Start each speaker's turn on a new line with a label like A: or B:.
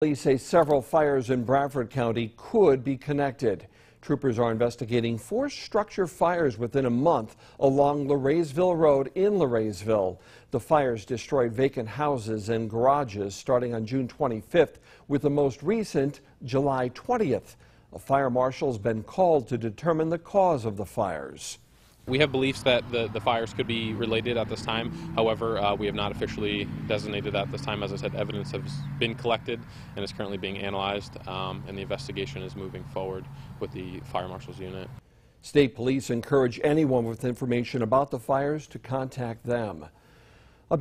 A: Police say several fires in Bradford County could be connected. Troopers are investigating four structure fires within a month along LeRaysville Road in LeRaysville. The fires destroyed vacant houses and garages starting on June 25th, with the most recent July 20th. A fire marshal's been called to determine the cause of the fires.
B: We have beliefs that the, the fires could be related at this time. However, uh, we have not officially designated that at this time. As I said, evidence has been collected and is currently being analyzed, um, and the investigation is moving forward with the fire marshal's unit.
A: State police encourage anyone with information about the fires to contact them. A